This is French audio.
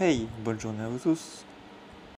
Hey, bonne journée à vous tous.